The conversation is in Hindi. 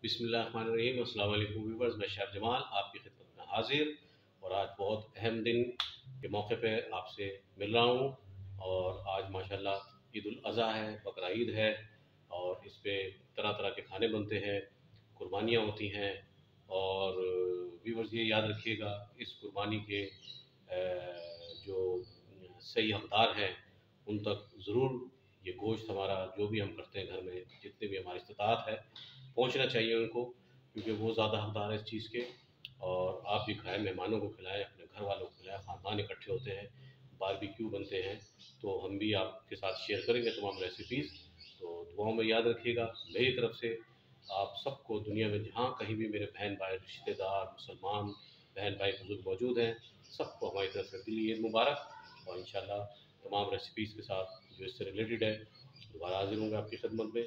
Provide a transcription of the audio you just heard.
अस्सलाम वालेकुम व्यूवर्स मैं शाह जमाल, आपकी खिदमत में हाजिर। और आज बहुत अहम दिन के मौके पे आपसे मिल रहा हूँ। और आज माशाल्लाह ईद अज़हा है, बकरा ईद है। और इस पर तरह तरह के खाने बनते हैं, कुर्बानियाँ होती हैं। और व्यूवर्स ये याद रखिएगा, इस कुर्बानी के जो सही हकदार हैं, उन तक ज़रूर ये गोश्त हमारा, जो भी हम करते हैं घर में, जितने भी हमारी इस्तात है पहुँचना चाहिए उनको, क्योंकि वो ज़्यादा हकदार है इस चीज़ के। और आप भी खाएँ, मेहमानों को खिलाएँ, अपने घर वालों को खिलाएँ, ख़ानदान इकट्ठे होते हैं बारबेक्यू बनते हैं तो हम भी आपके साथ शेयर करेंगे तमाम रेसिपीज़ तो दुआओं में याद रखिएगा, मेरी तरफ़ से आप सबको दुनिया में जहाँ कहीं भी मेरे बहन भाई रिश्तेदार, मुसलमान बहन भाई बुज़ुर्ग मौजूद हैं, सबको हमारी तरफ़ से दिल्ली ईद मुबारक। और इन तमाम रेसिपीज़ के साथ जो इससे रिलेटेड है, दोबारा हाजिर होंगे आपकी खदमत में।